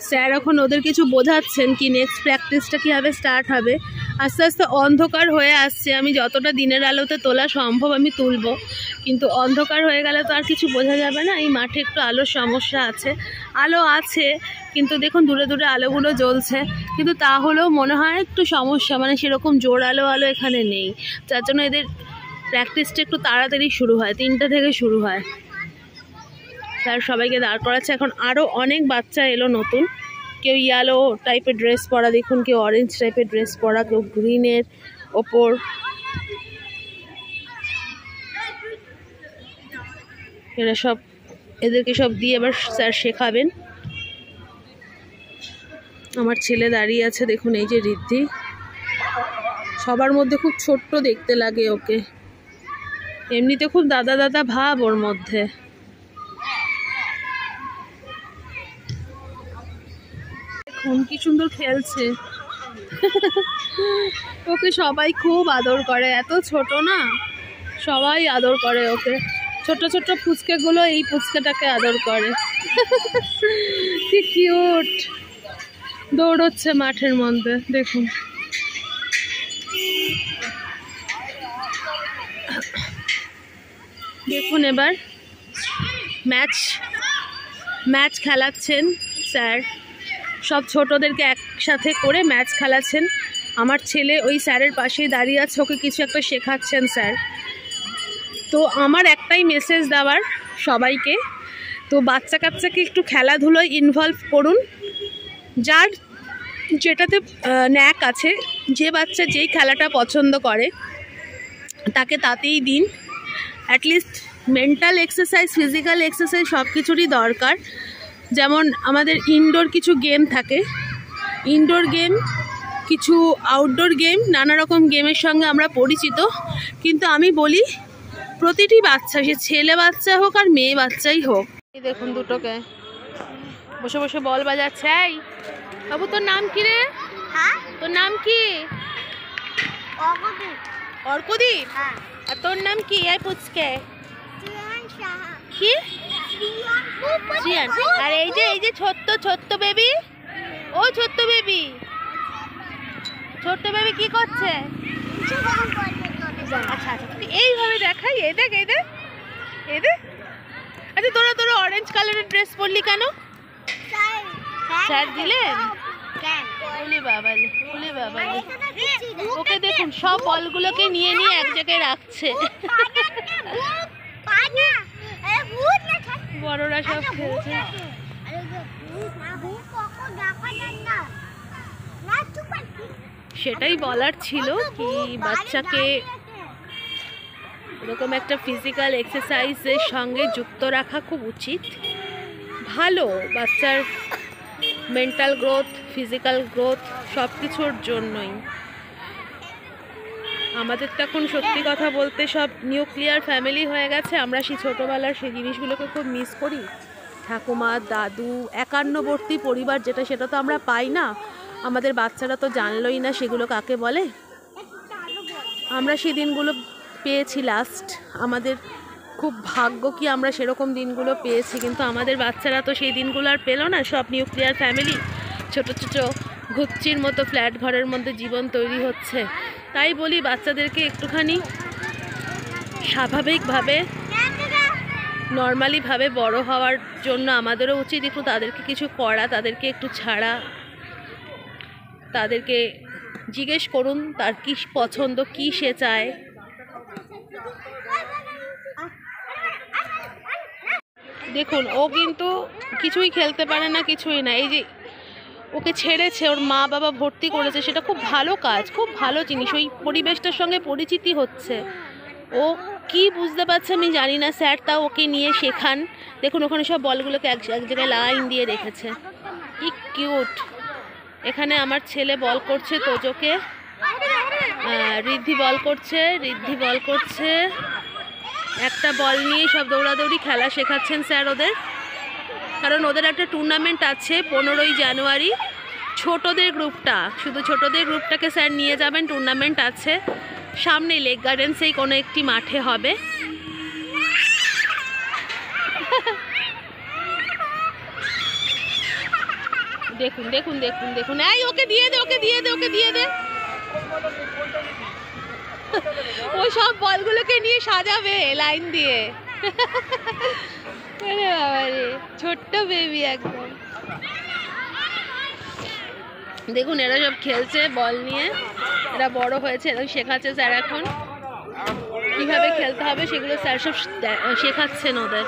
Sir এখন ওদের কিছু বোঝাচ্ছেন কি নেক্সট প্র্যাকটিসটা কীভাবে স্টার্ট হবে। আস্তে আস্তে অন্ধকার হয়ে আসছে। আমি যতটা দিনের আলোতে তোলা সম্ভব আমি তুলব। কিন্তু অন্ধকার হয়ে গেলে তো আর কিছু বোঝা যাবে না। এই মাঠে একটু আলোর সমস্যা আছে। আলো আছে, কিন্তু দেখুন দূরে দূরে আলোগুলো জ্বলছে। কিন্তু তাহলেও মনে হয় একটু সমস্যা। মানে সেরকম জোর আলো আলো এখানে নেই। যার জন্য এদের প্র্যাকটিসটা একটু তাড়াতাড়ি শুরু হয়। তিনটা থেকে শুরু হয়। স্যার সবাইকে দাঁড় করাচ্ছে। এখন আরও অনেক বাচ্চা এলো নতুন। কেউ ইয়েলো টাইপের ড্রেস পরা, দেখুন কেউ অরেঞ্জ টাইপের ড্রেস পরা, কেউ গ্রিনের ওপর। এরা সব, এদেরকে সব দিয়ে এবার স্যার শেখাবেন। আমার ছেলে দাঁড়িয়ে আছে, দেখুন এই যে ঋদ্ধি। সবার মধ্যে খুব ছোট্ট দেখতে লাগে ওকে। এমনিতে খুব দাদা দাদা ভাব ওর মধ্যে। দেখুন কি সুন্দর খেলছে। ওকে সবাই খুব আদর করে, এত ছোট না? সবাই আদর করে ওকে। ছোট ছোট ফুচকাগুলো এই ফুচকাটাকে আদর করে। কি কিউট দৌড়চ্ছে মাঠের মধ্যে, দেখুন। দেখুন এবার ম্যাচ ম্যাচ খেলাচ্ছেন স্যার। সব ছোটদেরকে একসাথে করে ম্যাচ খেলাচ্ছেন। আমার ছেলে ওই স্যারের পাশেই দাঁড়িয়ে আছে, ওকে কিছু একটা শেখাচ্ছেন স্যার। তো আমার একটাই মেসেজ দেওয়ার সবাইকে, তো বাচ্চা কাচ্চাকে একটু খেলাধুলোয় ইনভলভ করুন। যার যেটাতে ন্যাক আছে, যে বাচ্চা যেই খেলাটা পছন্দ করে, তাকে তাতেই দিন। At least mental exercise physical exercise সব কিছুরই দরকার। যেমন আমাদের ইনডোর কিছু গেম থাকে। ইনডোর গেম কিছু আউটডোর গেম নানা রকম গেমের সঙ্গে আমরা পরিচিত। কিন্তু আমি বলি প্রতিটি বাচ্চা সে ছেলে বাচ্চা হোক আর মেয়ে বাচ্চাই হোক। এই দেখুন দুটোকে। বসে বসে বল বাজাচ্ছে। এই বাবু তোর নাম কি রে? হ্যাঁ? তোর নাম কি? অর্কদীপ। হ্যাঁ। আর তোর নাম কি? এই পুচকে। কি? শ্রিয়ান আর এই যে এই যে ছোট্ট ছোট্ট বেবি ও ছোট্ট বেবি ছোট্ট বেবি কি করছে? আচ্ছা আচ্ছা এইভাবে দেখাই। এই দেখ এই দেখ। এই দেখ। আচ্ছা তোরা তোরা অরেঞ্জ কালারের ড্রেস পরলি কেন? স্যার দিলেন বাবালি ওকে দেখুন, সব বলগুলোকে নিয়ে নিয়ে এক জায়গায় রাখছে। বড়রা সব খেলছে। সেটাই বলার ছিল কি বাচ্চাকে এরকম একটা ফিজিক্যাল এক্সারসাইজের সঙ্গে যুক্ত রাখা খুব উচিত। ভালো বাচ্চার মেন্টাল গ্রোথ ফিজিক্যাল গ্রোথ সব কিছুর জন্যই। আমাদের তো এখন সত্যি কথা বলতে সব নিউক্লিয়ার ফ্যামিলি হয়ে গেছে। আমরা সেই ছোটোবেলার সেই জিনিসগুলোকে খুব মিস করি। ঠাকুমা, দাদু, একান্নবর্তী পরিবার যেটা, সেটা তো আমরা পাই না। আমাদের বাচ্চারা তো জানলই না সেগুলো কাকে বলে। আমরা সেই দিনগুলো পেয়েছি লাস্ট আমাদের খুব ভাগ্য কি আমরা সেরকম দিনগুলো পেয়েছি, কিন্তু আমাদের বাচ্চারা তো সেই দিনগুলো আর পেল না। সব নিউক্লিয়ার ফ্যামিলি, ছোট ছোট ঘুপচির মতো ফ্ল্যাট ঘরের মধ্যে জীবন তৈরি হচ্ছে। তাই বলি বাচ্চাদেরকে একটুখানি স্বাভাবিকভাবে, নর্মালিভাবে বড় হওয়ার জন্য আমাদেরও উচিত একটু তাদেরকে কিছু করা, তাদেরকে একটু ছাড়া, তাদেরকে জিজ্ঞেস করুন তার কি পছন্দ, কি সে চায়। দেখুন, ও কিন্তু কিছুই খেলতে পারে না, কিছুই না। এই যে ওকে ছেড়েছে, ওর মা বাবা ভর্তি করেছে, সেটা খুব ভালো কাজ, খুব ভালো জিনিস। ওই পরিবেশটার সঙ্গে পরিচিতি হচ্ছে। ও কি বুঝতে পারছে আমি জানি না, স্যার তাও ওকে নিয়ে শেখান। দেখুন, ওখানে সব বলগুলোকে এক এক জায়গায় লাইন দিয়ে রেখেছে। কি কিউট। এখানে আমার ছেলে বল করছে, তোজোকে। ঋদ্ধি বল করছে, ঋদ্ধি বল করছে। একটা বল নিয়ে সব দৌড়াদৌড়ি খেলা শেখাচ্ছেন স্যার ওদের। কারণ ওদের একটা টুর্নামেন্ট আছে পনেরোই জানুয়ারি। ছোটদের গ্রুপটা, শুধু ছোটদের গ্রুপটাকে স্যার নিয়ে যাবেন টুর্নামেন্ট আছে। সামনেই লেক গার্ডেন্সেই কোনো একটি মাঠে হবে। দেখুন দেখুন দেখুন দেখুন। এই, ওকে দিয়ে দে, ওকে দিয়ে দে, ওকে দিয়ে দে। ওই সব বলগুলোকে নিয়ে সাজাবে লাইন দিয়ে। ছোট্ট বেবি একদম। দেখুন, এরা সব খেলছে বল নিয়ে। এরা বড় হয়েছে এরকম শেখাচ্ছে স্যার এখন। কীভাবে খেলতে হবে সেগুলো স্যার সব শেখাচ্ছেন ওদের।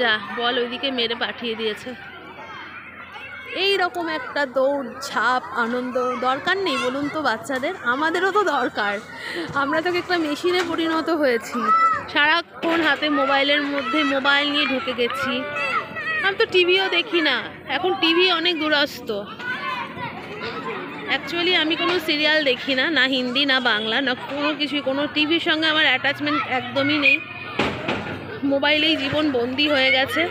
যা, বল ওইদিকে মেরে পাঠিয়ে দিয়েছে। এই রকম একটা দৌড় ঝাঁপ আনন্দ, দরকার নেই বলুন তো বাচ্চাদের? আমাদেরও তো দরকার। আমরা তো একটা মেশিনে পরিণত হয়েছি। সারাক্ষণ হাতে মোবাইলের মধ্যে মোবাইল নিয়ে ঢুকে গেছি। আমি তো টিভিও দেখি না। এখন টিভি অনেক দূরস্থ। অ্যাকচুয়ালি আমি কোনো সিরিয়াল দেখি না না হিন্দি, না বাংলা, না কোনো কিছুই। কোনো টিভির সঙ্গে আমার অ্যাটাচমেন্ট একদমই নেই। মোবাইলেই জীবন বন্দি হয়ে গেছে।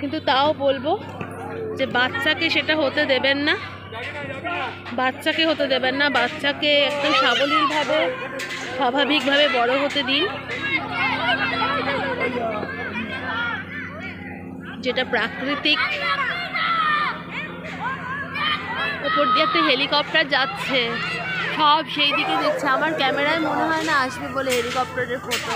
কিন্তু তাও বলব যে বাচ্চাকে সেটা হতে দেবেন না। বাচ্চাকে হতে দেবেন না। বাচ্চাকে একদম সাবলীলভাবে, স্বাভাবিকভাবে বড় হতে দিন। যেটা প্রাকৃতিক ওপর দিয়ে একটা হেলিকপ্টার যাচ্ছে। সব সেই দিকে দেখছে আমার ক্যামেরায় মনে হয় না আসবে বলে হেলিকপ্টারের ফটো।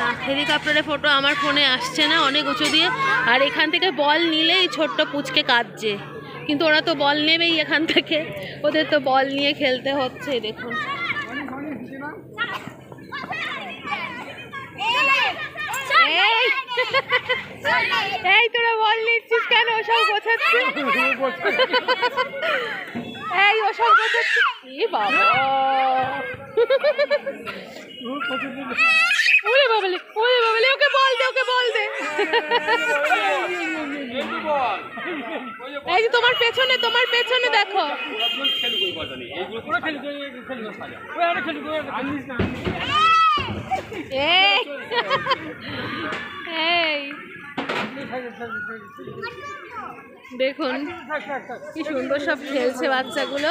না, হেলিকপ্টারের ফটো আমার ফোনে আসছে না, অনেক উঁচু দিয়ে। আর এখান থেকে বল নিলেই ছোট্ট পুচকে কাঁদছে। কিন্তু ওরা তো বল নেবেই এখান থেকে। ওদের তো বল নিয়ে খেলতে হচ্ছে, দেখুন। এই। এই তোরা বল নিচ্ছিস কেন? ওসব গোছাচ্ছে এই ওসব গোছাচ্ছে এ বাবা। ওরে বাবালে ওরে বাবালে ওকে বল দে ওকে বল দে। এই যে তোমার পেছনে তোমার পেছনে দেখো। দেখুন, কি সুন্দর সব খেলছে বাচ্চাগুলো।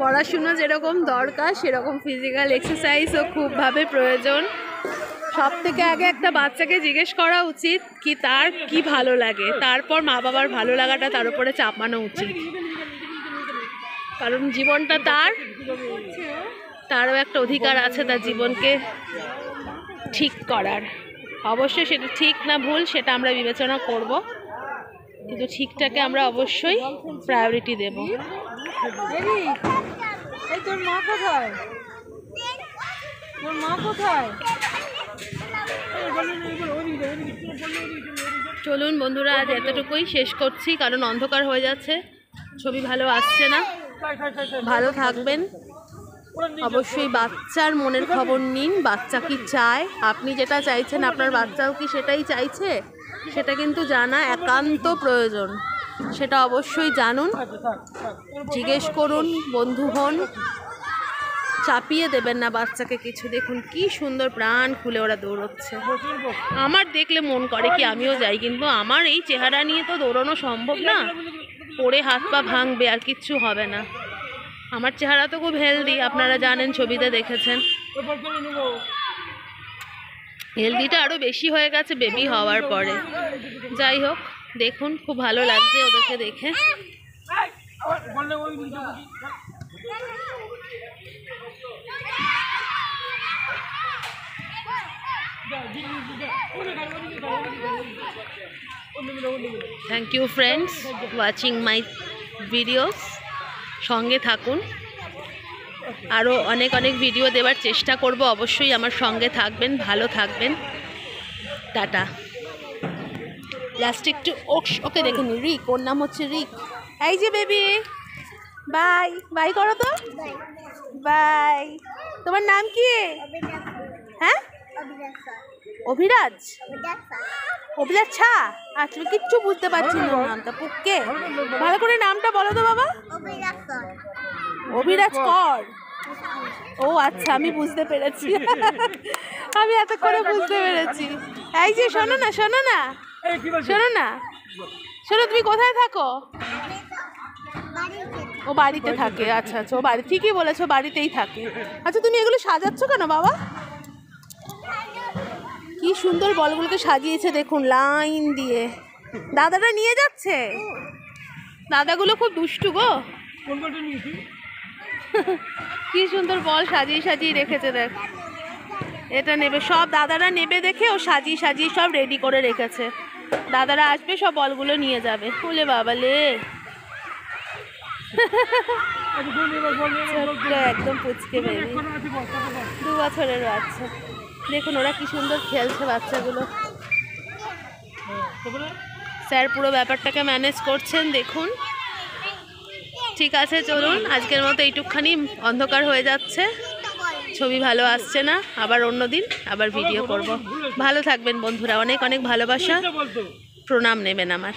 পড়াশুনো যেরকম দরকার, সেরকম ফিজিক্যাল এক্সারসাইজও খুবভাবে প্রয়োজন। সব থেকে আগে একটা বাচ্চাকে জিজ্ঞেস করা উচিত কি তার কি ভালো লাগে। তারপর মা বাবার ভালো লাগাটা তার উপরে চাপানো উচিত। কারণ জীবনটা তার। তারও একটা অধিকার আছে তার জীবনকে ঠিক করার। অবশ্যই সেটা ঠিক না ভুল সেটা আমরা বিবেচনা করব। কিন্তু ঠিকটাকে আমরা অবশ্যই প্রায়োরিটি দেব। তোর মা কোথায়? তোর মা কোথায়? চলুন বন্ধুরা আজ এতটুকুই শেষ করছি কারণ অন্ধকার হয়ে যাচ্ছে ছবি ভালো আসছে না। ভালো থাকবেন। অবশ্যই বাচ্চার মনের খবর নিন বাচ্চা কি চায় আপনি যেটা চাইছেন আপনার বাচ্চাও কি সেটাই চাইছে সেটা কিন্তু জানা একান্ত প্রয়োজন সেটা অবশ্যই জানুন জিজ্ঞেস করুন বন্ধু হন চাপিয়ে দেবেন না বাচ্চাকে কিছু দেখুন কি সুন্দর প্রাণ খুলে ওরা দৌড়চ্ছে আমার দেখলে মন করে কি আমিও যাই কিন্তু আমার এই চেহারা নিয়ে তো দৌড়ানো সম্ভব না পড়ে হাত পা ভাঙবে আর কিচ্ছু হবে না আমার চেহারা তো খুব হেলদি আপনারা জানেন, ছবিতে দেখেছেন। হেলদিটা আরও বেশি হয়ে গেছে বেবি হওয়ার পরে। যাই হোক, দেখুন, খুব ভালো লাগছে ওদেরকে দেখে। Thank you friends watching my videos সঙ্গে থাকুন। আরও অনেক অনেক ভিডিও দেওয়ার চেষ্টা করব। অবশ্যই আমার সঙ্গে থাকবেন ভালো থাকবেন। টাটা। লাস্ট একটু ওক- ওকে দেখে নি। রিক ওর নাম হচ্ছে রিক। এই যে বেবি বাই বাই করো তো। বাই তোমার নাম কি? হ্যাঁ? অভিরাজ? অভিরাজ ছা আমি কিচ্ছু বুঝতে পারছি না নামটা পুককে ভালো করে নামটা বলো তো বাবা। অভিরাজ কর। ও আচ্ছা আমি বুঝতে পেরেছি। আমি এত করে বুঝতে পেরেছি। এই যে, শোনো না শোনো না। শোনো না। শোনো, তুমি কোথায় থাকো? ও বাড়িতে থাকে আচ্ছা আচ্ছা। ও বাড়ি, ঠিকই বলেছ, বাড়িতেই থাকে। আচ্ছা তুমি এগুলো সাজাচ্ছ কেন বাবা? কি সুন্দর বলগুলোকে সাজিয়েছে দেখুন লাইন দিয়ে দাদাটা নিয়ে যাচ্ছে দাদাগুলো খুব দুষ্টু গো কি সুন্দর বল সাজিয়ে সাজিয়ে রেখেছে দেখ এটা নেবে সব দাদারা নেবে দেখে ও সাজিয়ে সাজিয়ে সব রেডি করে রেখেছে দাদারা আসবে সব বলগুলো নিয়ে যাবে ফুলে আচ্ছা বল ছোট্ট একদম পুচকে বেবি দু বছরেরও বাচ্চা দেখুন, ওরা কি সুন্দর খেলছে বাচ্চাগুলো। স্যার পুরো ব্যাপারটাকে ম্যানেজ করছেন, দেখুন। ঠিক আছে, চলুন, আজকের মতো এইটুকখানি অন্ধকার হয়ে যাচ্ছে। ছবি ভালো আসছে না, আবার অন্য দিন আবার ভিডিও করব। ভালো থাকবেন বন্ধুরা, অনেক অনেক ভালোবাসা। প্রণাম নেবেন আমার।